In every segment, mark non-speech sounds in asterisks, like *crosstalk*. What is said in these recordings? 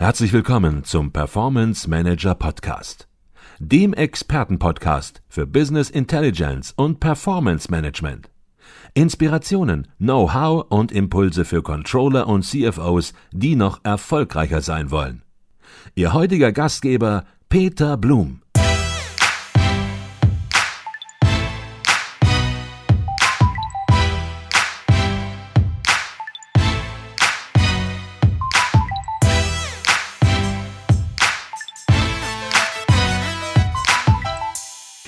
Herzlich willkommen zum Performance Manager Podcast, dem Expertenpodcast für Business Intelligence und Performance Management. Inspirationen, Know-how und Impulse für Controller und CFOs, die noch erfolgreicher sein wollen. Ihr heutiger Gastgeber Peter Blum.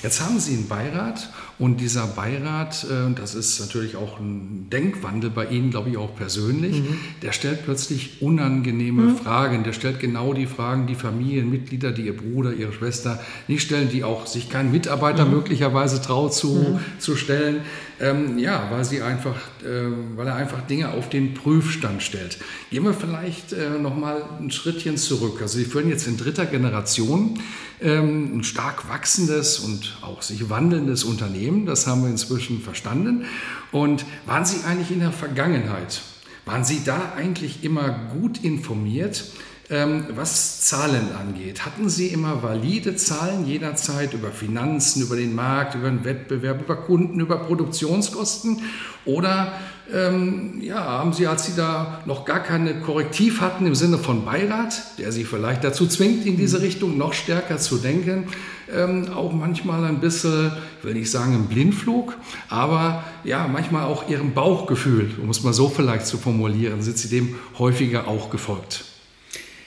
Jetzt haben Sie einen Beirat und dieser Beirat, äh, das ist natürlich auch ein Denkwandel bei Ihnen, glaube ich, auch persönlich, mhm. der stellt plötzlich unangenehme mhm. Fragen. Der stellt genau die Fragen, die Familienmitglieder, die Ihr Bruder, Ihre Schwester nicht stellen, die auch sich kein Mitarbeiter mhm. möglicherweise traut zu, mhm. zu stellen. Ähm, ja, weil, sie einfach, äh, weil er einfach Dinge auf den Prüfstand stellt. Gehen wir vielleicht äh, nochmal ein Schrittchen zurück. Also Sie führen jetzt in dritter Generation ähm, ein stark wachsendes und auch sich wandelndes Unternehmen. Das haben wir inzwischen verstanden. Und waren Sie eigentlich in der Vergangenheit, waren Sie da eigentlich immer gut informiert? Ähm, was Zahlen angeht, hatten Sie immer valide Zahlen jederzeit über Finanzen, über den Markt, über den Wettbewerb, über Kunden, über Produktionskosten? Oder ähm, ja, haben Sie, als Sie da noch gar keine Korrektiv hatten im Sinne von Beirat, der Sie vielleicht dazu zwingt, in diese Richtung noch stärker zu denken, ähm, auch manchmal ein bisschen, ich will nicht sagen im Blindflug, aber ja, manchmal auch Ihrem Bauchgefühl, um es mal so vielleicht zu formulieren, sind Sie dem häufiger auch gefolgt?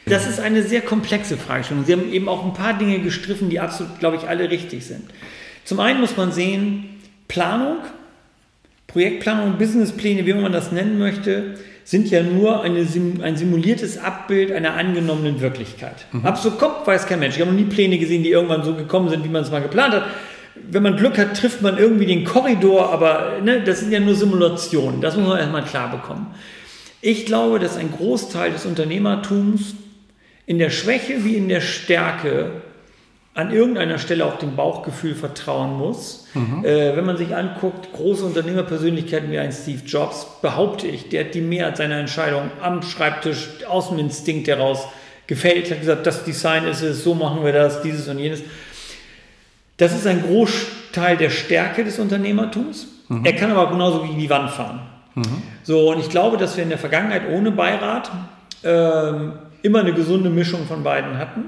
Das ist eine sehr komplexe Fragestellung. Sie haben eben auch ein paar Dinge gestriffen, die absolut, glaube ich, alle richtig sind. Zum einen muss man sehen, Planung, Projektplanung, Businesspläne, wie man das nennen möchte, sind ja nur eine, ein simuliertes Abbild einer angenommenen Wirklichkeit. Mhm. Ab so kommt, weiß kein Mensch. Ich habe noch nie Pläne gesehen, die irgendwann so gekommen sind, wie man es mal geplant hat. Wenn man Glück hat, trifft man irgendwie den Korridor, aber ne, das sind ja nur Simulationen. Das muss man erstmal klar bekommen. Ich glaube, dass ein Großteil des Unternehmertums in der Schwäche wie in der Stärke an irgendeiner Stelle auch dem Bauchgefühl vertrauen muss. Mhm. Äh, wenn man sich anguckt, große Unternehmerpersönlichkeiten wie ein Steve Jobs, behaupte ich, der hat die Mehrheit seiner Entscheidung am Schreibtisch aus dem Instinkt heraus gefällt, hat gesagt, das Design ist es, so machen wir das, dieses und jenes. Das ist ein Großteil der Stärke des Unternehmertums. Mhm. Er kann aber genauso wie die Wand fahren. Mhm. So, und ich glaube, dass wir in der Vergangenheit ohne Beirat ähm, immer eine gesunde Mischung von beiden hatten.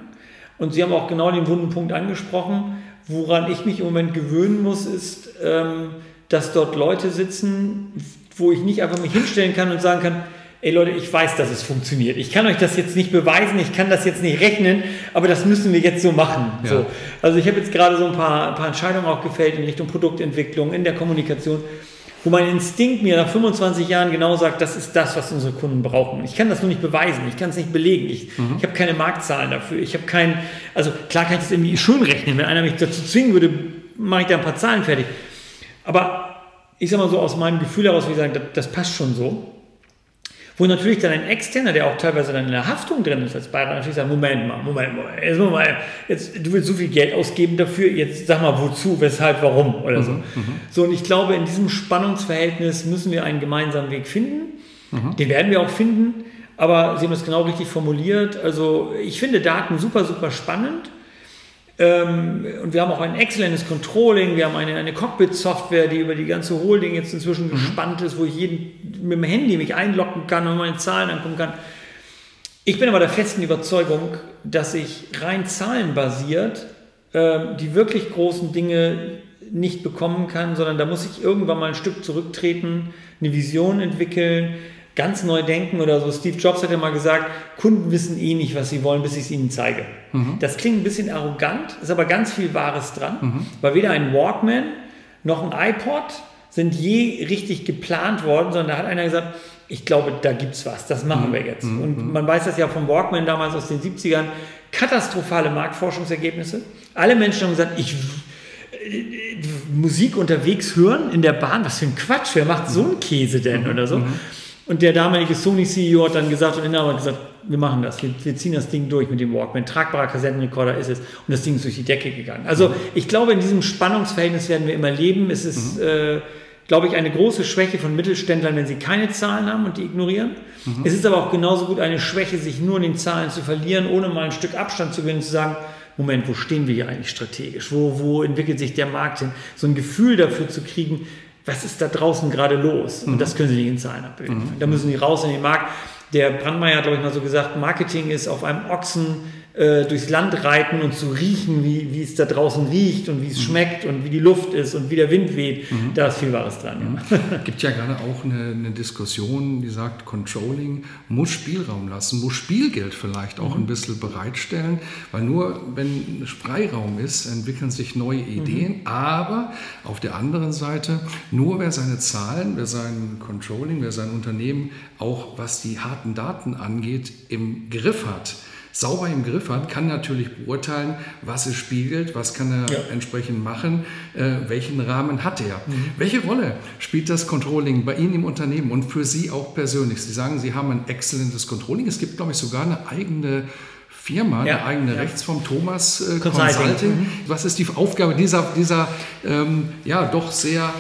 Und Sie haben auch genau den wunden Punkt angesprochen. Woran ich mich im Moment gewöhnen muss, ist, ähm, dass dort Leute sitzen, wo ich nicht einfach mich hinstellen kann und sagen kann, ey Leute, ich weiß, dass es funktioniert. Ich kann euch das jetzt nicht beweisen, ich kann das jetzt nicht rechnen, aber das müssen wir jetzt so machen. Ja. So. Also ich habe jetzt gerade so ein paar, ein paar Entscheidungen auch gefällt in Richtung Produktentwicklung, in der Kommunikation wo mein Instinkt mir nach 25 Jahren genau sagt, das ist das, was unsere Kunden brauchen. Ich kann das nur nicht beweisen, ich kann es nicht belegen, ich, mhm. ich habe keine Marktzahlen dafür, ich habe keinen, also klar kann ich das irgendwie schön rechnen, wenn einer mich dazu zwingen würde, mache ich da ein paar Zahlen fertig. Aber ich sage mal so aus meinem Gefühl heraus, wie ich sagen, das, das passt schon so. Wo natürlich dann ein Externer, der auch teilweise dann in der Haftung drin ist als Beirat, natürlich sagt, Moment mal, Moment mal, jetzt mal, jetzt, du willst so viel Geld ausgeben dafür, jetzt sag mal wozu, weshalb, warum oder so. Mhm, mhm, so, und ich glaube, in diesem Spannungsverhältnis müssen wir einen gemeinsamen Weg finden. Mhm. Den werden wir auch finden. Aber Sie haben es genau richtig formuliert. Also ich finde Daten super, super spannend. Ähm, und wir haben auch ein exzellentes Controlling, wir haben eine, eine Cockpit-Software, die über die ganze Holding jetzt inzwischen mhm. gespannt ist, wo ich jeden mit dem Handy mich einloggen kann und meine Zahlen angucken kann. Ich bin aber der festen Überzeugung, dass ich rein zahlenbasiert äh, die wirklich großen Dinge nicht bekommen kann, sondern da muss ich irgendwann mal ein Stück zurücktreten, eine Vision entwickeln, ganz neu denken oder so. Steve Jobs hat ja mal gesagt, Kunden wissen eh nicht, was sie wollen, bis ich es ihnen zeige. Mhm. Das klingt ein bisschen arrogant, ist aber ganz viel Wahres dran, mhm. weil weder ein Walkman noch ein iPod sind je richtig geplant worden, sondern da hat einer gesagt, ich glaube, da gibt es was, das machen mhm. wir jetzt. Mhm. Und man weiß das ja vom Walkman damals aus den 70ern, katastrophale Marktforschungsergebnisse. Alle Menschen haben gesagt, ich äh, Musik unterwegs hören in der Bahn, was für ein Quatsch, wer macht so einen Käse denn mhm. oder so. Und der damalige Sony-CEO hat dann gesagt und Inhaber hat gesagt, wir machen das, wir, wir, ziehen das Ding durch mit dem Walkman. Tragbarer Kassettenrekorder ist es und das Ding ist durch die Decke gegangen. Also ich glaube, in diesem Spannungsverhältnis werden wir immer leben. Es ist, mhm. äh, glaube ich, eine große Schwäche von Mittelständlern, wenn sie keine Zahlen haben und die ignorieren. Mhm. Es ist aber auch genauso gut eine Schwäche, sich nur in den Zahlen zu verlieren, ohne mal ein Stück Abstand zu gewinnen und zu sagen, Moment, wo stehen wir hier eigentlich strategisch? Wo, wo entwickelt sich der Markt hin? So ein Gefühl dafür zu kriegen, was ist da draußen gerade los? Und mhm. das können sie nicht in Zahlen abbilden. Mhm. Da müssen sie raus in den Markt. Der Brandmeier hat, glaube ich, mal so gesagt, Marketing ist auf einem Ochsen äh, durchs Land reiten und zu riechen, wie, wie es da draußen riecht und wie es mhm. schmeckt und wie die Luft ist und wie der Wind weht. Mhm. Da ist viel Wahres dran. Ja. Mhm. gibt ja gerade auch eine, eine, Diskussion, die sagt, Controlling muss Spielraum lassen, muss Spielgeld vielleicht auch mhm. ein bisschen bereitstellen, weil nur wenn Freiraum ist, entwickeln sich neue mhm. Ideen. Aber auf der anderen Seite, nur wer seine Zahlen, wer sein Controlling, wer sein Unternehmen auch was die harten Daten angeht, im Griff hat, sauber im Griff hat, kann natürlich beurteilen, was es spiegelt, was kann er ja. entsprechend machen, äh, welchen Rahmen hat er. Mhm. Welche Rolle spielt das Controlling bei Ihnen im Unternehmen und für Sie auch persönlich? Sie sagen, Sie haben ein exzellentes Controlling. Es gibt, glaube ich, sogar eine eigene Firma, ja, eine eigene ja. Rechtsform, Thomas äh, Consulting. Consulting. Mhm. Was ist die Aufgabe dieser, dieser ähm, ja, doch sehr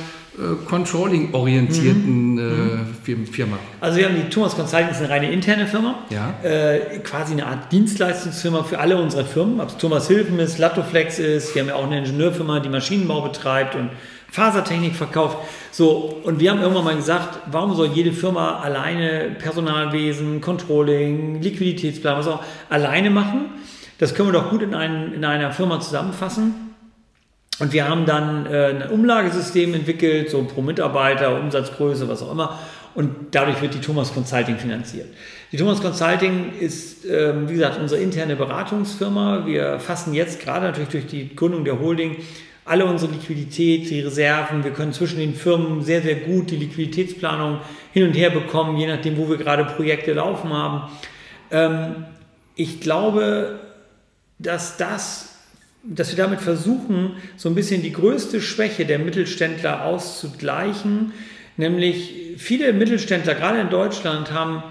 Controlling-orientierten mhm. äh, mhm. Firma? Also wir haben die Thomas Consulting, ist eine reine interne Firma, ja. äh, quasi eine Art Dienstleistungsfirma für alle unsere Firmen, ob es Thomas Hilfen ist, Latoflex ist, wir haben ja auch eine Ingenieurfirma, die Maschinenbau betreibt und Fasertechnik verkauft. So, und wir haben irgendwann mal gesagt, warum soll jede Firma alleine Personalwesen, Controlling, Liquiditätsplan, was auch alleine machen? Das können wir doch gut in, einen, in einer Firma zusammenfassen. Und wir haben dann äh, ein Umlagesystem entwickelt, so pro Mitarbeiter, Umsatzgröße, was auch immer. Und dadurch wird die Thomas Consulting finanziert. Die Thomas Consulting ist, ähm, wie gesagt, unsere interne Beratungsfirma. Wir fassen jetzt gerade natürlich durch die Gründung der Holding alle unsere Liquidität, die Reserven. Wir können zwischen den Firmen sehr, sehr gut die Liquiditätsplanung hin und her bekommen, je nachdem, wo wir gerade Projekte laufen haben. Ähm, ich glaube, dass das dass wir damit versuchen, so ein bisschen die größte Schwäche der Mittelständler auszugleichen, nämlich viele Mittelständler, gerade in Deutschland, haben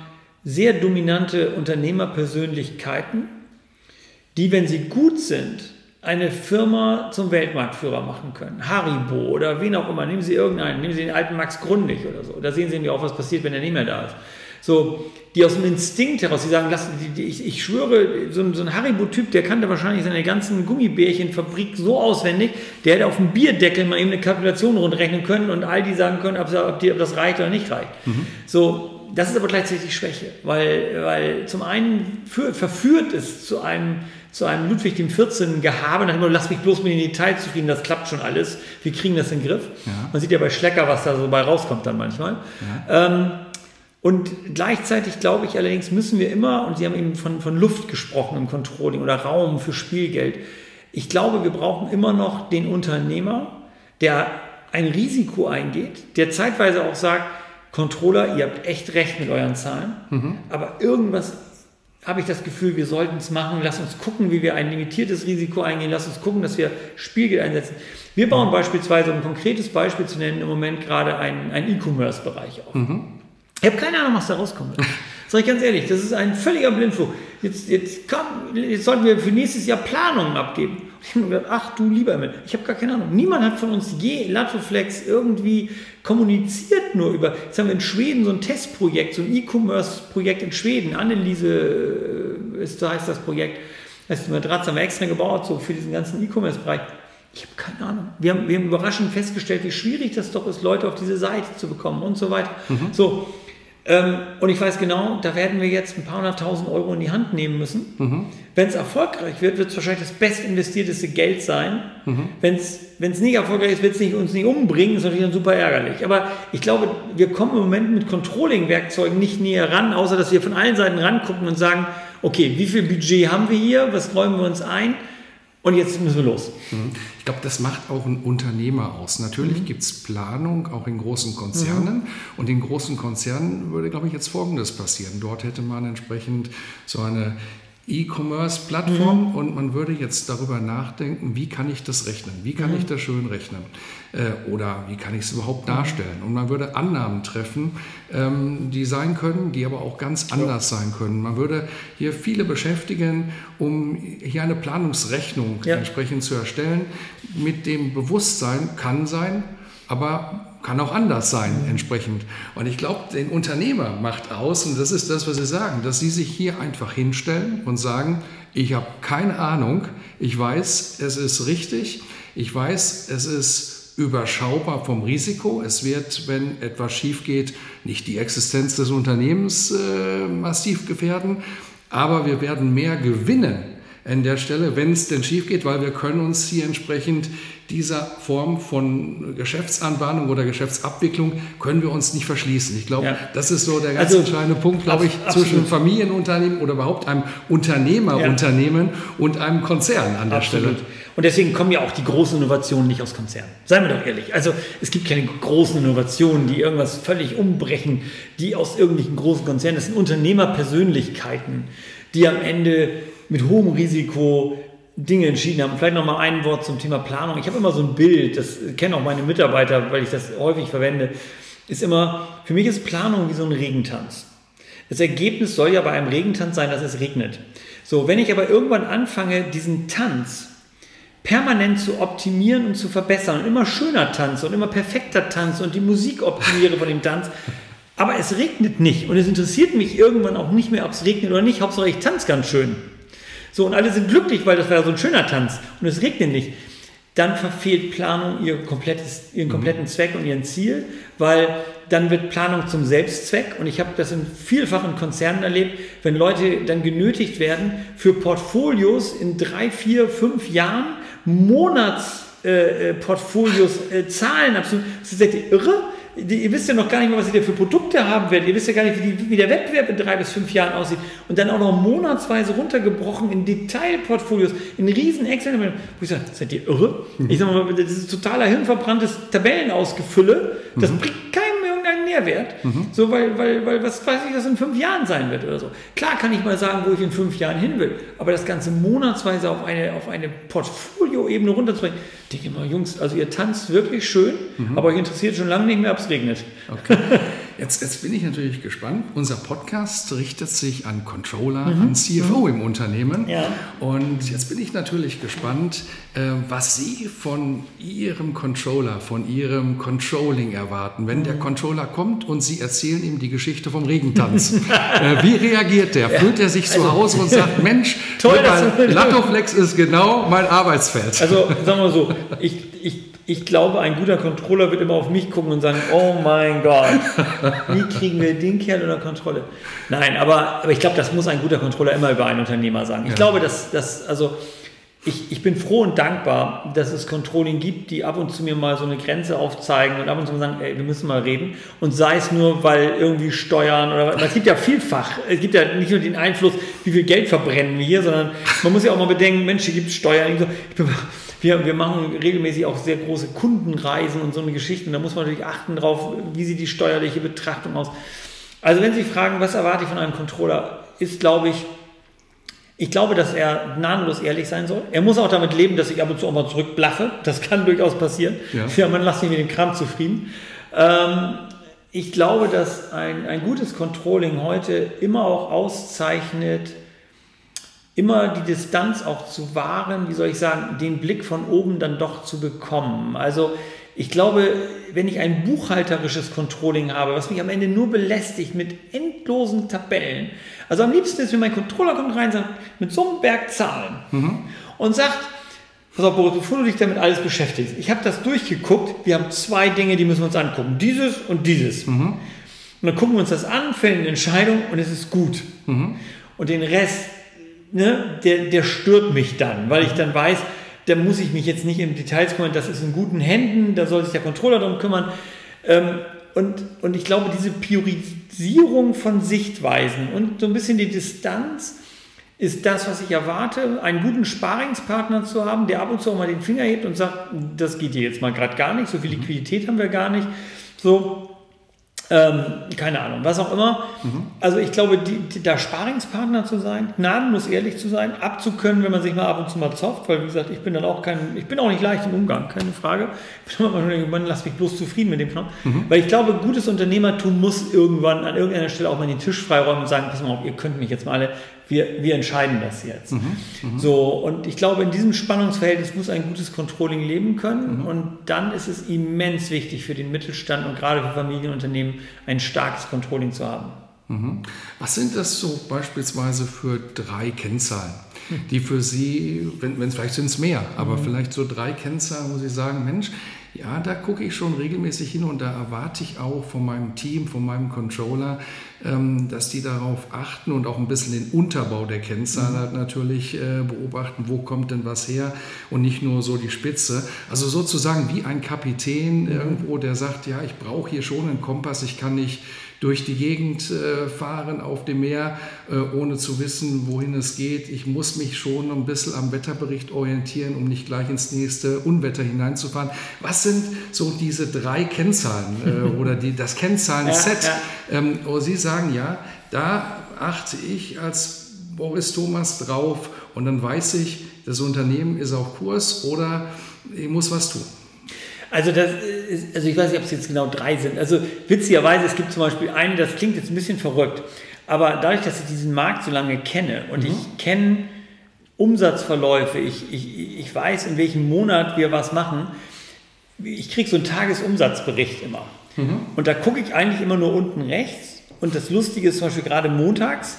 sehr dominante Unternehmerpersönlichkeiten, die, wenn sie gut sind, eine Firma zum Weltmarktführer machen können. Haribo oder wen auch immer. Nehmen Sie irgendeinen, nehmen Sie den alten Max Grundig oder so. Da sehen Sie nämlich auch, was passiert, wenn er nicht mehr da ist. So, die aus dem Instinkt heraus, die sagen, lass, die, die, ich, ich schwöre, so, so ein Haribo-Typ, der kannte wahrscheinlich seine ganzen Gummibärchenfabrik so auswendig, der hätte auf dem Bierdeckel mal eben eine Kalkulation rundrechnen können und all die sagen können, ob, ob, die, ob das reicht oder nicht reicht. Mhm. So, das ist aber gleichzeitig Schwäche, weil, weil zum einen für, verführt es zu einem, zu einem Ludwig XIV. Gehabe, nach dem lass mich bloß mit den Details zufrieden, das klappt schon alles, wir kriegen das in den Griff. Ja. Man sieht ja bei Schlecker, was da so bei rauskommt dann manchmal. Ja. Ähm, und gleichzeitig glaube ich allerdings müssen wir immer, und Sie haben eben von, von Luft gesprochen im Controlling oder Raum für Spielgeld, ich glaube, wir brauchen immer noch den Unternehmer, der ein Risiko eingeht, der zeitweise auch sagt, Controller, ihr habt echt recht mit euren Zahlen, mhm. aber irgendwas habe ich das Gefühl, wir sollten es machen. Lass uns gucken, wie wir ein limitiertes Risiko eingehen. Lass uns gucken, dass wir Spielgeld einsetzen. Wir bauen beispielsweise, um ein konkretes Beispiel zu nennen, im Moment gerade einen, einen E-Commerce-Bereich auf. Mhm. Ich habe keine Ahnung, was da rauskommt. *laughs* Sag ich ganz ehrlich, das ist ein völliger Blindflug. Jetzt, jetzt, komm, jetzt sollten wir für nächstes Jahr Planungen abgeben. ich habe mir gedacht, ach du lieber Himmel, ich habe gar keine Ahnung. Niemand hat von uns je Latoflex irgendwie kommuniziert nur über. Jetzt haben wir in Schweden so ein Testprojekt, so ein E-Commerce-Projekt in Schweden. Anneliese äh, ist, so heißt das Projekt. Das ist Matratze haben wir extra gebaut, so für diesen ganzen E-Commerce-Bereich. Ich habe keine Ahnung. Wir haben, wir haben überraschend festgestellt, wie schwierig das doch ist, Leute auf diese Seite zu bekommen und so weiter. Mhm. So, und ich weiß genau, da werden wir jetzt ein paar hunderttausend Euro in die Hand nehmen müssen. Mhm. Wenn es erfolgreich wird, wird es wahrscheinlich das bestinvestierteste Geld sein. Mhm. Wenn es nicht erfolgreich ist, wird es uns nicht umbringen. Das ist natürlich dann super ärgerlich. Aber ich glaube, wir kommen im Moment mit Controlling-Werkzeugen nicht näher ran, außer dass wir von allen Seiten rangucken und sagen, okay, wie viel Budget haben wir hier? Was räumen wir uns ein? Und jetzt müssen wir los. Ich glaube, das macht auch ein Unternehmer aus. Natürlich mhm. gibt es Planung auch in großen Konzernen. Mhm. Und in großen Konzernen würde, glaube ich, jetzt Folgendes passieren. Dort hätte man entsprechend so eine E-Commerce-Plattform mhm. und man würde jetzt darüber nachdenken, wie kann ich das rechnen? Wie kann mhm. ich das schön rechnen? Äh, oder wie kann ich es überhaupt darstellen? Und man würde Annahmen treffen, ähm, die sein können, die aber auch ganz anders ja. sein können. Man würde hier viele beschäftigen, um hier eine Planungsrechnung ja. entsprechend zu erstellen, mit dem Bewusstsein kann sein, aber kann auch anders sein entsprechend. Und ich glaube, den Unternehmer macht aus, und das ist das, was Sie sagen, dass Sie sich hier einfach hinstellen und sagen, ich habe keine Ahnung, ich weiß, es ist richtig, ich weiß, es ist überschaubar vom Risiko. Es wird, wenn etwas schief geht, nicht die Existenz des Unternehmens äh, massiv gefährden, aber wir werden mehr gewinnen an der Stelle, wenn es denn schief geht, weil wir können uns hier entsprechend dieser Form von Geschäftsanbahnung oder Geschäftsabwicklung können wir uns nicht verschließen. Ich glaube, ja. das ist so der ganz also, entscheidende Punkt, glaube ich, absolut. zwischen Familienunternehmen oder überhaupt einem Unternehmerunternehmen ja. und einem Konzern an der absolut. Stelle. Und deswegen kommen ja auch die großen Innovationen nicht aus Konzernen. Seien wir doch ehrlich. Also es gibt keine großen Innovationen, die irgendwas völlig umbrechen, die aus irgendwelchen großen Konzernen. Das sind Unternehmerpersönlichkeiten, die am Ende mit hohem Risiko Dinge entschieden haben. Vielleicht noch mal ein Wort zum Thema Planung. Ich habe immer so ein Bild, das kennen auch meine Mitarbeiter, weil ich das häufig verwende, ist immer, für mich ist Planung wie so ein Regentanz. Das Ergebnis soll ja bei einem Regentanz sein, dass es regnet. So, wenn ich aber irgendwann anfange, diesen Tanz permanent zu optimieren und zu verbessern und immer schöner tanze und immer perfekter tanze und die Musik optimiere von dem Tanz, aber es regnet nicht und es interessiert mich irgendwann auch nicht mehr, ob es regnet oder nicht, Hauptsache ich tanze ganz schön so, und alle sind glücklich, weil das war so ein schöner Tanz und es regnet nicht. Dann verfehlt Planung ihr komplettes, ihren kompletten mhm. Zweck und ihren Ziel, weil dann wird Planung zum Selbstzweck. Und ich habe das in vielfachen Konzernen erlebt, wenn Leute dann genötigt werden, für Portfolios in drei, vier, fünf Jahren Monatsportfolios äh, äh, Zahlen absolut. Seid ihr irre? Ihr wisst ja noch gar nicht mehr, was ihr für Produkte haben werdet. Ihr wisst ja gar nicht, wie, die, wie, der Wettbewerb in drei bis fünf Jahren aussieht. Und dann auch noch monatsweise runtergebrochen in Detailportfolios, in riesen Excel. Wo ich sage, seid ihr irre? Ich sage mal, das ist totaler hirnverbranntes Tabellenausgefülle. Das mhm. bringt keinem irgendeinen Mehrwert. Mhm. So, weil, weil, weil was weiß ich, was in fünf Jahren sein wird oder so. Klar kann ich mal sagen, wo ich in fünf Jahren hin will. Aber das Ganze monatsweise auf eine, auf eine Portfolioebene runterzubringen, denke ich mal, Jungs, also ihr tanzt wirklich schön, mhm. aber euch interessiert schon lange nicht mehr, ob es regnet. Okay. *laughs* Jetzt, jetzt bin ich natürlich gespannt. Unser Podcast richtet sich an Controller, mhm. an CFO mhm. im Unternehmen. Ja. Und jetzt bin ich natürlich gespannt, äh, was Sie von Ihrem Controller, von Ihrem Controlling erwarten. Wenn mhm. der Controller kommt und Sie erzählen ihm die Geschichte vom Regentanz. *laughs* äh, wie reagiert der? Fühlt er sich zu also, Hause und sagt, *laughs* Mensch, Toll, Lattoflex ist genau mein Arbeitsfeld. Also sagen wir so, ich, ich ich glaube, ein guter Controller wird immer auf mich gucken und sagen, oh mein Gott, wie kriegen wir den Kerl unter Kontrolle? Nein, aber, aber ich glaube, das muss ein guter Controller immer über einen Unternehmer sagen. Ich ja. glaube, dass, dass also ich, ich bin froh und dankbar, dass es Controlling gibt, die ab und zu mir mal so eine Grenze aufzeigen und ab und zu mal sagen, ey, wir müssen mal reden. Und sei es nur, weil irgendwie Steuern oder es gibt ja vielfach, es gibt ja nicht nur den Einfluss, wie viel Geld verbrennen wir hier, sondern man muss ja auch mal bedenken, Mensch, hier gibt es Steuern. Ich bin, wir, wir machen regelmäßig auch sehr große Kundenreisen und so eine Geschichte. Und da muss man natürlich achten drauf, wie sieht die steuerliche Betrachtung aus. Also wenn Sie fragen, was erwarte ich von einem Controller, ist, glaube ich, ich glaube, dass er gnadenlos ehrlich sein soll. Er muss auch damit leben, dass ich ab und zu auch mal zurückblaffe. Das kann durchaus passieren. Ja, ja man lässt sich mit dem Kram zufrieden. Ähm, ich glaube, dass ein, ein gutes Controlling heute immer auch auszeichnet, immer die Distanz auch zu wahren, wie soll ich sagen, den Blick von oben dann doch zu bekommen. Also ich glaube, wenn ich ein buchhalterisches Controlling habe, was mich am Ende nur belästigt mit endlosen Tabellen, also am liebsten ist, wenn mein Controller kommt rein sagt, mit so einem Berg Zahlen mhm. und sagt, pass auf, Boris, bevor du dich damit alles beschäftigst, ich habe das durchgeguckt, wir haben zwei Dinge, die müssen wir uns angucken, dieses und dieses. Mhm. Und dann gucken wir uns das an, fällen eine Entscheidung und es ist gut. Mhm. Und den Rest ne, der, der stört mich dann, weil ich dann weiß, da muss ich mich jetzt nicht in Details kümmern, das ist in guten Händen, da soll sich der Controller darum kümmern. Ähm, und, und ich glaube, diese Priorisierung von Sichtweisen und so ein bisschen die Distanz ist das, was ich erwarte, einen guten Sparingspartner zu haben, der ab und zu auch mal den Finger hebt und sagt, das geht hier jetzt mal gerade gar nicht, so viel Liquidität haben wir gar nicht. So, ähm, keine Ahnung, was auch immer. Mhm. Also ich glaube, die, die, da Sparingspartner zu sein, gnadenlos ehrlich zu sein, abzukönnen, wenn man sich mal ab und zu mal zofft, weil wie gesagt, ich bin dann auch kein, ich bin auch nicht leicht im Umgang, keine Frage. Ich bin immer irgendwann lass mich bloß zufrieden mit dem Kram. Mhm. Weil ich glaube, gutes Unternehmertum muss irgendwann an irgendeiner Stelle auch mal den Tisch freiräumen und sagen, pass mal auf, ihr könnt mich jetzt mal alle, wir, wir entscheiden das jetzt. Mhm, mh. So, und ich glaube, in diesem Spannungsverhältnis muss ein gutes Controlling leben können. Mhm. Und dann ist es immens wichtig für den Mittelstand und gerade für Familienunternehmen ein starkes Controlling zu haben. Mhm. Was sind das so beispielsweise für drei Kennzahlen, die für Sie, wenn es vielleicht sind es mehr, aber mhm. vielleicht so drei Kennzahlen, wo Sie sagen, Mensch, ja, da gucke ich schon regelmäßig hin und da erwarte ich auch von meinem Team, von meinem Controller, ähm, dass die darauf achten und auch ein bisschen den Unterbau der Kennzahl mhm. halt natürlich äh, beobachten, wo kommt denn was her und nicht nur so die Spitze. Also sozusagen wie ein Kapitän mhm. irgendwo, der sagt, ja, ich brauche hier schon einen Kompass, ich kann nicht durch die Gegend äh, fahren auf dem Meer, äh, ohne zu wissen, wohin es geht. Ich muss mich schon ein bisschen am Wetterbericht orientieren, um nicht gleich ins nächste Unwetter hineinzufahren. Was sind so diese drei Kennzahlen äh, *laughs* oder die, das Kennzahlen-Set, ja, ja. ähm, wo Sie sagen, ja, da achte ich als Boris Thomas drauf und dann weiß ich, das Unternehmen ist auf Kurs oder ich muss was tun. Also, das also ich weiß nicht, ob es jetzt genau drei sind. Also witzigerweise, es gibt zum Beispiel eine, das klingt jetzt ein bisschen verrückt, aber dadurch, dass ich diesen Markt so lange kenne und mhm. ich kenne Umsatzverläufe, ich, ich, ich weiß, in welchem Monat wir was machen, ich kriege so einen Tagesumsatzbericht immer. Mhm. Und da gucke ich eigentlich immer nur unten rechts. Und das Lustige ist zum Beispiel gerade montags,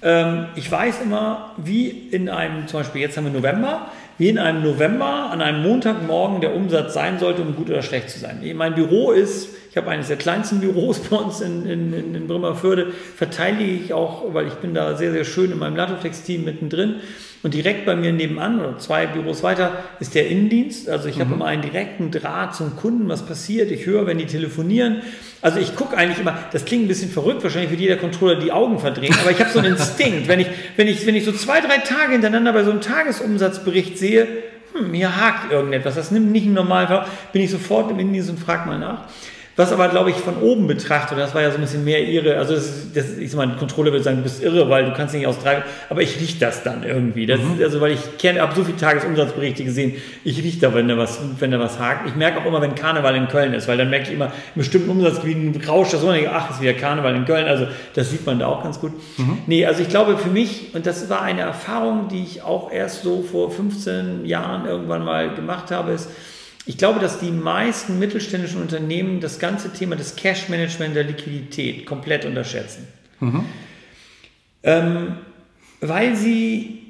ähm, ich weiß immer, wie in einem, zum Beispiel jetzt haben wir November, wie in einem November an einem Montagmorgen der Umsatz sein sollte, um gut oder schlecht zu sein. Mein Büro ist, ich habe eines der kleinsten Büros *laughs* bei uns in, in, in Bremerförde, verteidige ich auch, weil ich bin da sehr, sehr schön in meinem Latotex-Team mittendrin. Und direkt bei mir nebenan oder zwei Büros weiter ist der Innendienst. Also ich mhm. habe immer einen direkten Draht zum Kunden, was passiert. Ich höre, wenn die telefonieren. Also ich gucke eigentlich immer, das klingt ein bisschen verrückt, wahrscheinlich wird jeder Controller die Augen verdrehen, aber ich habe so einen Instinkt. Wenn ich, wenn, ich, wenn ich so zwei, drei Tage hintereinander bei so einem Tagesumsatzbericht sehe, hm, hier hakt irgendetwas, das nimmt nicht im Normalfall, bin ich sofort im Innendienst und frage mal nach. Was aber, glaube ich, von oben betrachtet, das war ja so ein bisschen mehr irre, also das, das, ich meine, Kontrolle würde sagen, du bist irre, weil du kannst nicht austreiben, aber ich rieche das dann irgendwie. Das mhm. ist, also, weil ich kenne, habe so viele Tagesumsatzberichte gesehen, ich rieche da, wenn da was, wenn da was hakt. Ich merke auch immer, wenn Karneval in Köln ist, weil dann merke ich immer, in bestimmten Umsatzgebieten rauscht das und ich, ach, ist wieder Karneval in Köln, also das sieht man da auch ganz gut. Mhm. Nee, also ich glaube für mich, und das war eine Erfahrung, die ich auch erst so vor 15 Jahren irgendwann mal gemacht habe, ist, ich glaube, dass die meisten mittelständischen Unternehmen das ganze Thema des Cash-Management der Liquidität komplett unterschätzen. Mhm. Ähm, weil sie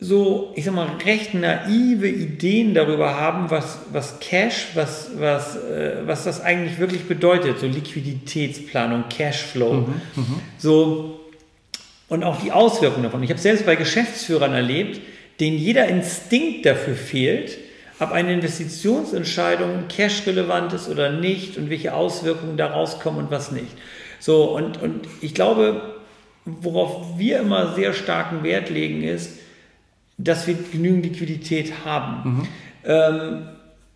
so, ich sag mal, recht naive Ideen darüber haben, was, was Cash, was, was, äh, was das eigentlich wirklich bedeutet, so Liquiditätsplanung, Cashflow. Mhm, mh. So, und auch die Auswirkungen davon. Ich habe selbst bei Geschäftsführern erlebt, denen jeder Instinkt dafür fehlt, ob eine Investitionsentscheidung cash-relevant ist oder nicht und welche Auswirkungen daraus kommen und was nicht. So, und, und ich glaube, worauf wir immer sehr starken Wert legen, ist, dass wir genügend Liquidität haben. Mhm. Ähm,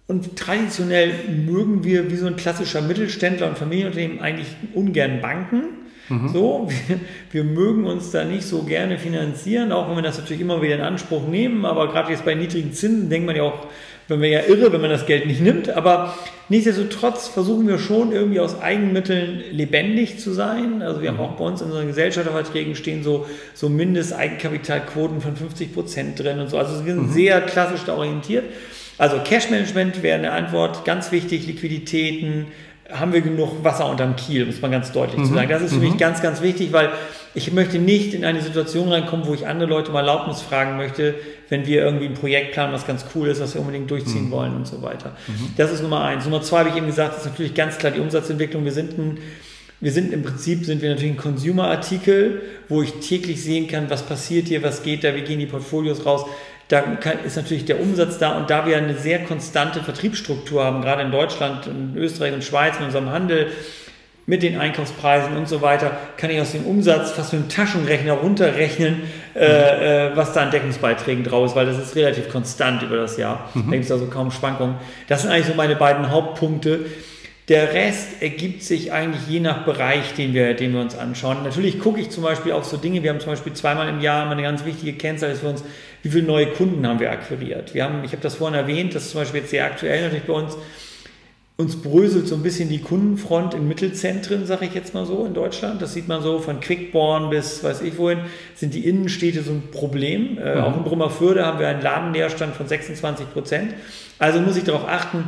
und traditionell mögen wir wie so ein klassischer Mittelständler und Familienunternehmen eigentlich ungern Banken. Mhm. So, wir, wir, mögen uns da nicht so gerne finanzieren, auch wenn wir das natürlich immer wieder in Anspruch nehmen. Aber gerade jetzt bei niedrigen Zinsen denkt man ja auch, wenn wir ja irre, wenn man das Geld nicht nimmt. Aber nichtsdestotrotz versuchen wir schon irgendwie aus Eigenmitteln lebendig zu sein. Also wir haben mhm. auch bei uns in unseren Gesellschafterverträgen stehen so, so Mindesteigenkapitalquoten von 50 Prozent drin und so. Also wir sind mhm. sehr klassisch da orientiert. Also Cash Management wäre eine Antwort, ganz wichtig, Liquiditäten, haben wir genug Wasser unterm Kiel, muss man ganz deutlich mhm. zu sagen. Das ist für mhm. mich ganz, ganz wichtig, weil ich möchte nicht in eine Situation reinkommen, wo ich andere Leute um Erlaubnis fragen möchte, wenn wir irgendwie ein Projekt planen, was ganz cool ist, was wir unbedingt durchziehen mhm. wollen und so weiter. Mhm. Das ist Nummer eins. Nummer zwei habe ich eben gesagt, ist natürlich ganz klar die Umsatzentwicklung. Wir sind ein wir sind im Prinzip sind wir natürlich ein Consumer-Artikel, wo ich täglich sehen kann, was passiert hier, was geht da, wie gehen die Portfolios raus. Da kann, ist natürlich der Umsatz da und da wir eine sehr konstante Vertriebsstruktur haben, gerade in Deutschland, in Österreich und Schweiz mit unserem Handel, mit den Einkaufspreisen und so weiter, kann ich aus dem Umsatz fast mit dem Taschenrechner runterrechnen, äh, äh, was da an Deckungsbeiträgen drauf ist, weil das ist relativ konstant über das Jahr. Mhm. Da gibt es also kaum Schwankungen. Das sind eigentlich so meine beiden Hauptpunkte. Der Rest ergibt sich eigentlich je nach Bereich, den wir, den wir uns anschauen. Natürlich gucke ich zum Beispiel auf so Dinge, wir haben zum Beispiel zweimal im Jahr eine ganz wichtige Kennzahl ist für uns, wie viele neue Kunden haben wir akquiriert. Wir haben, ich habe das vorhin erwähnt, das ist zum Beispiel jetzt sehr aktuell natürlich bei uns, uns bröselt so ein bisschen die Kundenfront in Mittelzentren, sage ich jetzt mal so, in Deutschland. Das sieht man so von Quickborn bis weiß ich wohin, sind die Innenstädte so ein Problem. Äh, mhm. Auch in Brummerfürde haben wir einen Ladennährstand von 26 Prozent. Also muss ich darauf achten,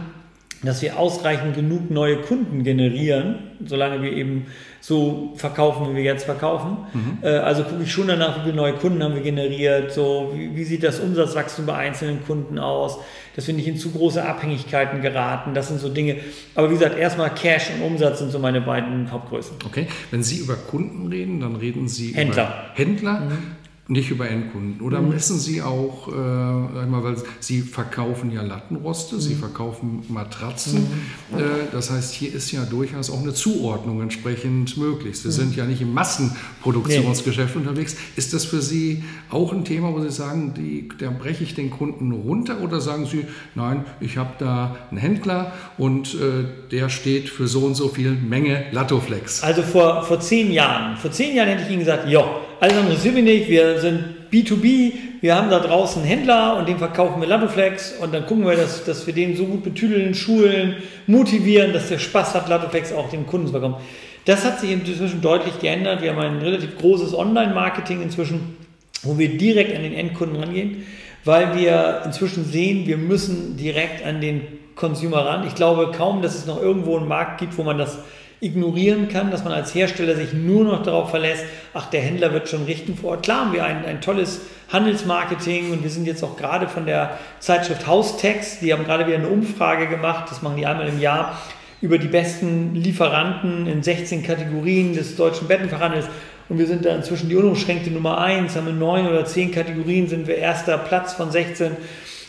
dass wir ausreichend genug neue Kunden generieren, solange wir eben so verkaufen, wie wir jetzt verkaufen. Mhm. Äh, also gucke ich schon danach, wie viele neue Kunden haben wir generiert, so wie, wie, sieht das Umsatzwachstum bei einzelnen Kunden aus, dass wir nicht in zu große Abhängigkeiten geraten, das sind so Dinge. Aber wie gesagt, erstmal Cash und Umsatz sind so meine beiden Hauptgrößen. Okay, wenn Sie über Kunden reden, dann reden Sie Händler. über Händler. Mhm. Nicht über Endkunden. Oder mhm. messen Sie auch, äh, einmal, weil Sie verkaufen ja Lattenroste, mhm. Sie verkaufen Matratzen. Mhm. Äh, das heißt, hier ist ja durchaus auch eine Zuordnung entsprechend möglich. Sie mhm. sind ja nicht im Massenproduktionsgeschäft nee. unterwegs. Ist das für Sie auch ein Thema, wo Sie sagen, die, da breche ich den Kunden runter? Oder sagen Sie, nein, ich habe da einen Händler und äh, der steht für so und so viel Menge Lattoflex? Also vor, vor zehn Jahren, vor zehn Jahren hätte ich Ihnen gesagt, ja, alles andere interessiert mich nicht, wir sind B2B, wir haben da draußen einen Händler und dem verkaufen wir Latoflex und dann gucken wir, dass, dass wir den so gut betüdeln, schulen, motivieren, dass der Spaß hat, Latoflex auch dem Kunden zu bekommen. Das hat sich inzwischen deutlich geändert. Wir haben ein relativ großes Online-Marketing inzwischen, wo wir direkt an den Endkunden rangehen, weil wir inzwischen sehen, wir müssen direkt an den Consumer ran. Ich glaube kaum, dass es noch irgendwo einen Markt gibt, wo man das ignorieren kann, dass man als Hersteller sich nur noch darauf verlässt, ach, der Händler wird schon richten vor Ort. Klar haben wir ein, ein tolles Handelsmarketing und wir sind jetzt auch gerade von der Zeitschrift Haustext, die haben gerade wieder eine Umfrage gemacht, das machen die einmal im Jahr, über die besten Lieferanten in 16 Kategorien des deutschen Bettenfachhandels. Und wir sind da inzwischen die unumschränkte Nummer 1, haben in 9 oder 10 Kategorien sind wir erster Platz von 16.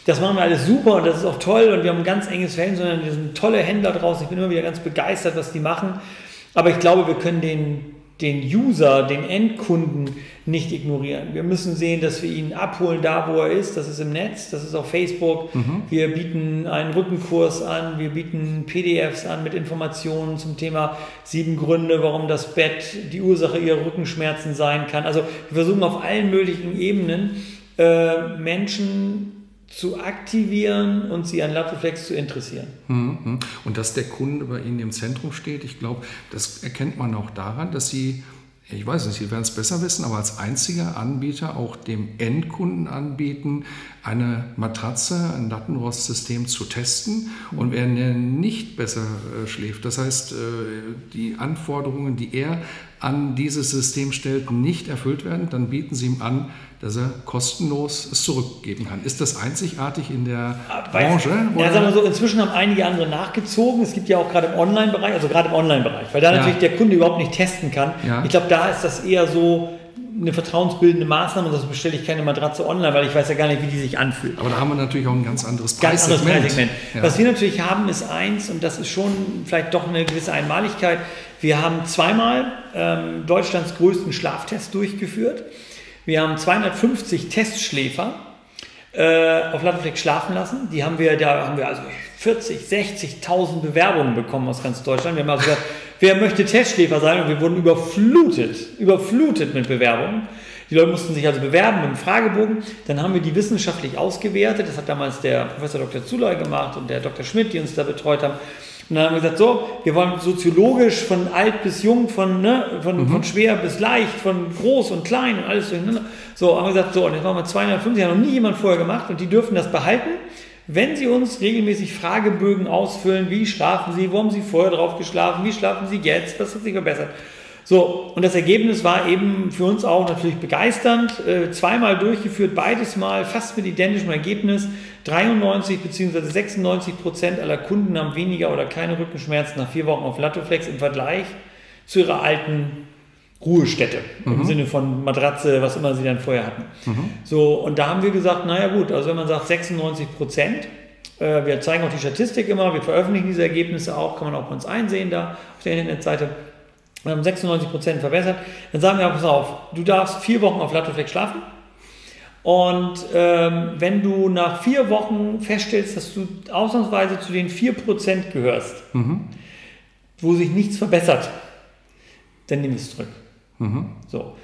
Das machen wir alles super und das ist auch toll und wir haben ein ganz enges Verhältnis, sondern wir sind tolle Händler draußen. Ich bin immer wieder ganz begeistert, was die machen. Aber ich glaube, wir können den, den User, den Endkunden nicht ignorieren. Wir müssen sehen, dass wir ihn abholen da, wo er ist. Das ist im Netz, das ist auf Facebook. Mhm. Wir bieten einen Rückenkurs an, wir bieten PDFs an mit Informationen zum Thema sieben Gründe, warum das Bett die Ursache ihrer Rückenschmerzen sein kann. Also wir versuchen auf allen möglichen Ebenen äh, Menschen zu aktivieren und sie an Laptopflex zu interessieren. Mhm. Und dass der Kunde bei Ihnen im Zentrum steht, ich glaube, das erkennt man auch daran, dass Sie ich weiß nicht, Sie werden es besser wissen, aber als einziger Anbieter auch dem Endkunden anbieten, eine Matratze, ein Lattenrostsystem zu testen. Und wer nicht besser äh, schläft, das heißt, äh, die Anforderungen, die er an dieses System stellt, nicht erfüllt werden, dann bieten Sie ihm an, dass er kostenlos es zurückgeben kann. Ist das einzigartig in der Weiß, Branche? Ja, sagen wir so, inzwischen haben einige andere nachgezogen. Es gibt ja auch gerade im Online-Bereich, also gerade im Online-Bereich, weil da ja. natürlich der Kunde überhaupt nicht testen kann. Ja. Ich glaube, da ist das eher so eine vertrauensbildende Maßnahme, sonst bestelle ich keine Matratze online, weil ich weiß ja gar nicht, wie die sich anfühlt. Aber da haben wir natürlich auch ein ganz anderes Preissegment. Ganz anderes Preissegment. Ja. Was wir natürlich haben, ist eins, und das ist schon vielleicht doch eine gewisse Einmaligkeit. Wir haben zweimal ähm, Deutschlands größten Schlaftest durchgeführt. Wir haben 250 Testschläfer äh, auf Lattenfleck schlafen lassen. Die haben wir, da haben wir also 40, 60.000 Bewerbungen bekommen aus ganz Deutschland. Wir haben also gesagt, wer möchte Testschläfer sein? Und wir wurden überflutet, überflutet mit Bewerbungen. Die Leute mussten sich also bewerben mit einem Fragebogen. Dann haben wir die wissenschaftlich ausgewertet. Das hat damals der Professor Dr. Zuley gemacht und der Dr. Schmidt, die uns da betreut haben. Und dann haben wir gesagt, so, wir wollen soziologisch von alt bis jung, von, ne, von, mhm. von schwer bis leicht, von groß und klein und alles durcheinander. So, haben wir gesagt, so, und jetzt machen wir 250, hat noch nie jemand vorher gemacht und die dürfen das behalten, wenn sie uns regelmäßig Fragebögen ausfüllen, wie schlafen sie, wo haben sie vorher drauf geschlafen, wie schlafen sie jetzt, was hat sich verbessert. So, und das Ergebnis war eben für uns auch natürlich begeisternd. Äh, zweimal durchgeführt, beides Mal fast mit identischem Ergebnis. 93 bzw. 96 Prozent aller Kunden haben weniger oder keine Rückenschmerzen nach vier Wochen auf Latoflex im Vergleich zu ihrer alten Ruhestätte mhm. im Sinne von Matratze, was immer sie dann vorher hatten. Mhm. So, und da haben wir gesagt, naja gut, also wenn man sagt 96 Prozent, äh, wir zeigen auch die Statistik immer, wir veröffentlichen diese Ergebnisse auch, kann man auch bei uns einsehen da auf der Internetseite. Wir haben 96 Prozent verbessert. Dann sagen wir, pass auf, du darfst vier Wochen auf Latoflex schlafen. Und ähm, wenn du nach vier Wochen feststellst, dass du ausnahmsweise zu den 4% gehörst, mhm. wo sich nichts verbessert, dann nimm es zurück. Mhm. So.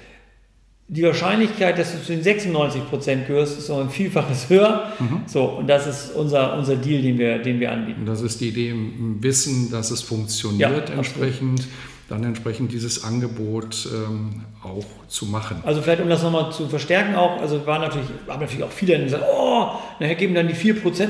die Wahrscheinlichkeit, dass du zu den 96 Prozent gehörst, ist noch ein Vielfaches *laughs* höher. Mhm. So, und das ist unser, unser Deal, den wir, den wir anbieten. Und das ist die Idee im Wissen, dass es funktioniert ja, entsprechend. Absolut dann entsprechend dieses Angebot ähm, auch zu machen. Also vielleicht, um das nochmal zu verstärken auch, also war natürlich, haben natürlich auch viele gesagt, oh, nachher geben dann die 4%.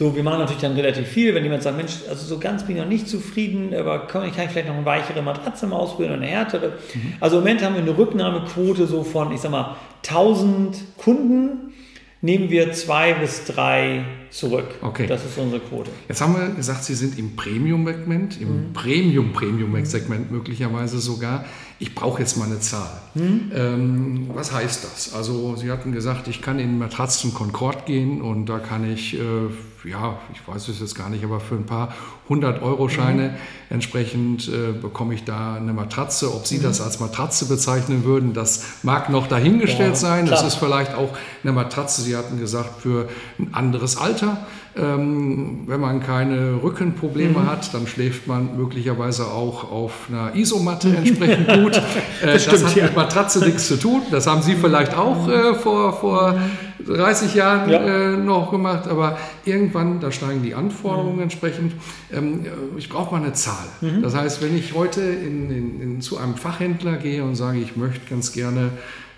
So, wir machen natürlich dann relativ viel, wenn jemand sagt, Mensch, also so ganz bin ich noch nicht zufrieden, aber kann ich, vielleicht noch eine weichere Matratze mal ausprobieren oder eine härtere. Mhm. Also im Moment haben wir eine Rücknahmequote so von, ich sag mal, 1000 Kunden nehmen wir zwei bis drei zurück. Okay. Das ist unsere Quote. Jetzt haben wir gesagt, Sie sind im Premium-Segment, im mhm. Premium-Premium-Segment möglicherweise sogar. Ich brauche jetzt mal eine Zahl. Mhm. Ähm, was heißt das? Also Sie hatten gesagt, ich kann in Matratzen Concord gehen und da kann ich äh, ja, ich weiß es jetzt gar nicht, aber für ein paar 100-Euro-Scheine mhm. entsprechend äh, bekomme ich da eine Matratze. Ob Sie mhm. das als Matratze bezeichnen würden, das mag noch dahingestellt ja, sein. Klar. Das ist vielleicht auch eine Matratze, Sie hatten gesagt, für ein anderes Alter. Ähm, wenn man keine Rückenprobleme mhm. hat, dann schläft man möglicherweise auch auf einer Isomatte entsprechend gut. *laughs* Äh, das, das hat ja. mit Matratze nichts zu tun. Das haben Sie vielleicht auch äh, vor, vor 30 Jahren ja. äh, noch gemacht, aber irgendwann, da steigen die Anforderungen mhm. entsprechend. Ähm, ich brauche mal eine Zahl. Mhm. Das heißt, wenn ich heute in, in, in, zu einem Fachhändler gehe und sage, ich möchte ganz gerne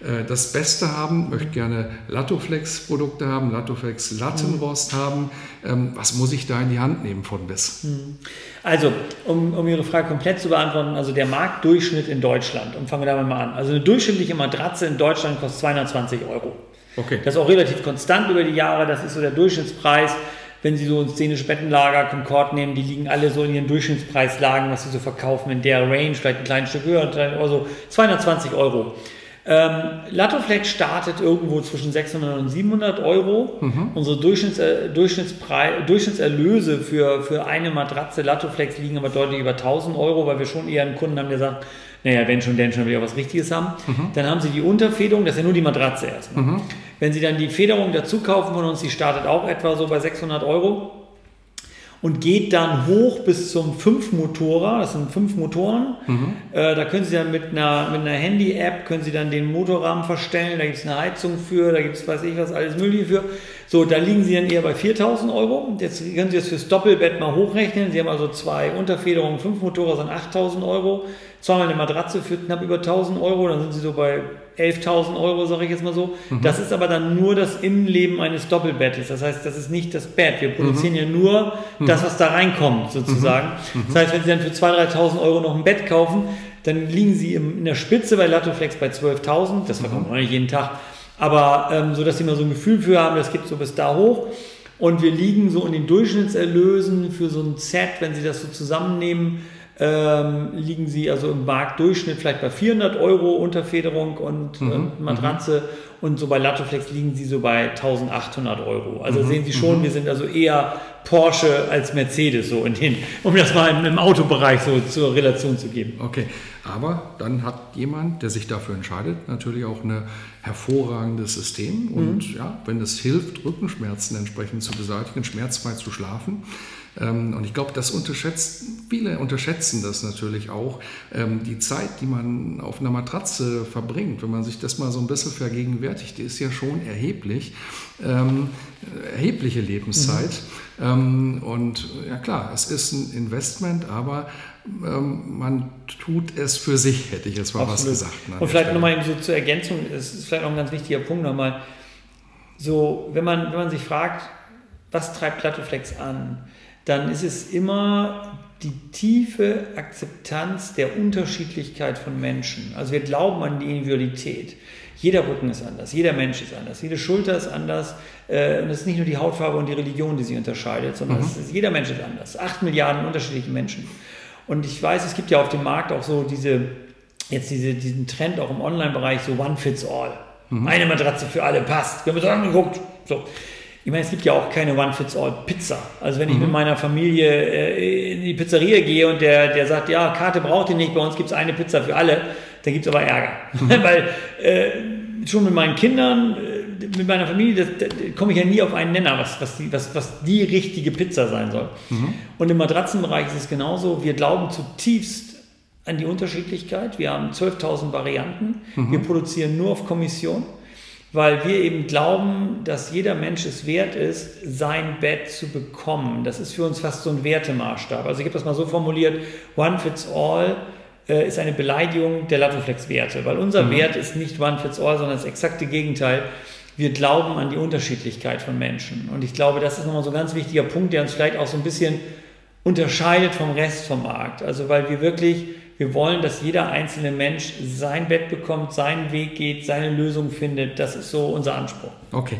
äh, das Beste haben, möchte gerne Latoflex-Produkte haben, Latoflex Lattenrost mhm. haben. Ähm, was muss ich da in die Hand nehmen von bis? Mhm. Also, um, um, Ihre Frage komplett zu beantworten, also der Marktdurchschnitt in Deutschland, und fangen wir damit mal an. Also eine durchschnittliche Matratze in Deutschland kostet 220 Euro. Okay. Das ist auch relativ konstant über die Jahre, das ist so der Durchschnittspreis. Wenn Sie so ein szenisches Bettenlager, Concord nehmen, die liegen alle so in ihren Durchschnittspreislagen, was sie so verkaufen, in der Range, vielleicht ein kleines Stück höher, also 220 Euro. Ähm, Latoflex startet irgendwo zwischen 600 und 700 Euro. Mhm. Unsere Durchschnitts, äh, Durchschnittserlöse für, für eine Matratze Latoflex liegen aber deutlich über 1000 Euro, weil wir schon eher einen Kunden haben, der sagt, naja, wenn schon, denn schon wieder was Richtiges haben. Mhm. Dann haben Sie die Unterfederung, das ist ja nur die Matratze erstmal. Mhm. Wenn Sie dann die Federung dazu kaufen von uns, die startet auch etwa so bei 600 Euro und geht dann hoch bis zum 5-Motorer, das sind fünf Motoren. Mhm. Äh, da können Sie dann mit einer, mit einer Handy-App, können Sie dann den Motorrahmen verstellen, da gibt es eine Heizung für, da gibt es weiß ich was, alles Mögliche für. So, da liegen Sie dann eher bei 4000 Euro. Jetzt können Sie das fürs Doppelbett mal hochrechnen. Sie haben also zwei Unterfederungen, fünf Motorer sind 8000 Euro zweimal eine Matratze für knapp über 1000 Euro, dann sind sie so bei 11.000 Euro, sage ich jetzt mal so. Mhm. Das ist aber dann nur das Innenleben eines Doppelbettes. Das heißt, das ist nicht das Bett. Wir produzieren mhm. ja nur mhm. das, was da reinkommt, sozusagen. Mhm. Mhm. Das heißt, wenn Sie dann für 2.000, 3.000 Euro noch ein Bett kaufen, dann liegen Sie in der Spitze bei Latoflex bei 12.000. Das verkaufen wir nicht jeden Tag. Aber ähm, so, dass Sie mal so ein Gefühl für haben, das geht so bis da hoch. Und wir liegen so in den Durchschnittserlösen für so ein Set, wenn Sie das so zusammennehmen, ähm, liegen sie also im Marktdurchschnitt vielleicht bei 400 Euro Unterfederung und, mhm. und Matratze mhm. und so bei Latoflex liegen sie so bei 1800 Euro. Also mhm. sehen Sie schon, mhm. wir sind also eher Porsche als Mercedes so in den, um das mal im, im Autobereich so zur Relation zu geben. Okay, aber dann hat jemand, der sich dafür entscheidet, natürlich auch ein hervorragendes System und mhm. ja, wenn es hilft, Rückenschmerzen entsprechend zu beseitigen, schmerzfrei zu schlafen, und ich glaube, das unterschätzt, viele unterschätzen das natürlich auch, ähm, die Zeit, die man auf einer Matratze verbringt, wenn man sich das mal so ein bisschen vergegenwärtigt, die ist ja schon erheblich, ähm, erhebliche Lebenszeit. Mhm. und ja klar, es ist ein Investment, aber man tut es für sich, hätte ich jetzt mal Absolut. was gesagt. Ne, Und vielleicht nochmal so zur Ergänzung, es ist vielleicht auch ein ganz wichtiger Punkt nochmal, so, wenn man, wenn man sich fragt, was treibt Plattoflex an? Dann ist es immer die tiefe Akzeptanz der Unterschiedlichkeit von Menschen. Also wir glauben an die Individualität. Jeder Rücken ist anders, jeder Mensch ist anders, jede Schulter ist anders. Äh, und es ist nicht nur die Hautfarbe und die Religion, die sie unterscheidet, sondern mhm. ist, jeder Mensch ist anders. Acht Milliarden unterschiedliche Menschen. Und ich weiß, es gibt ja auf dem Markt auch so diese, jetzt diese, diesen Trend auch im Online-Bereich, so One Fits All. Mhm. Eine Matratze für alle passt. Wir haben uns angeguckt. So. Ich meine, es gibt ja auch keine One-Fits-All-Pizza. Also wenn ich mhm. mit meiner Familie äh, in die Pizzeria gehe und der, der sagt, ja, Karte braucht ihr nicht, bei uns gibt es eine Pizza für alle, dann gibt es aber Ärger. Mhm. *laughs* Weil äh, schon mit meinen Kindern, äh, mit meiner Familie, komme ich ja nie auf einen Nenner, was, was, die, was, was die richtige Pizza sein soll. Mhm. Und im Matratzenbereich ist es genauso. Wir glauben zutiefst an die Unterschiedlichkeit. Wir haben 12.000 Varianten. Mhm. Wir produzieren nur auf Kommission, weil wir eben glauben, dass jeder Mensch es wert ist, sein Bett zu bekommen. Das ist für uns fast so ein Wertemaßstab. Also ich habe das mal so formuliert, One Fits All äh, ist eine Beleidigung der Latoflex-Werte, weil unser mhm. Wert ist nicht One Fits All, sondern das exakte Gegenteil. Wir glauben an die Unterschiedlichkeit von Menschen. Und ich glaube, das ist nochmal so ein ganz wichtiger Punkt, der uns vielleicht auch so ein bisschen unterscheidet vom Rest vom Markt. Also weil wir wirklich wir wollen, dass jeder einzelne Mensch sein Bett bekommt, seinen Weg geht, seine Lösung findet. Das ist so unser Anspruch. Okay.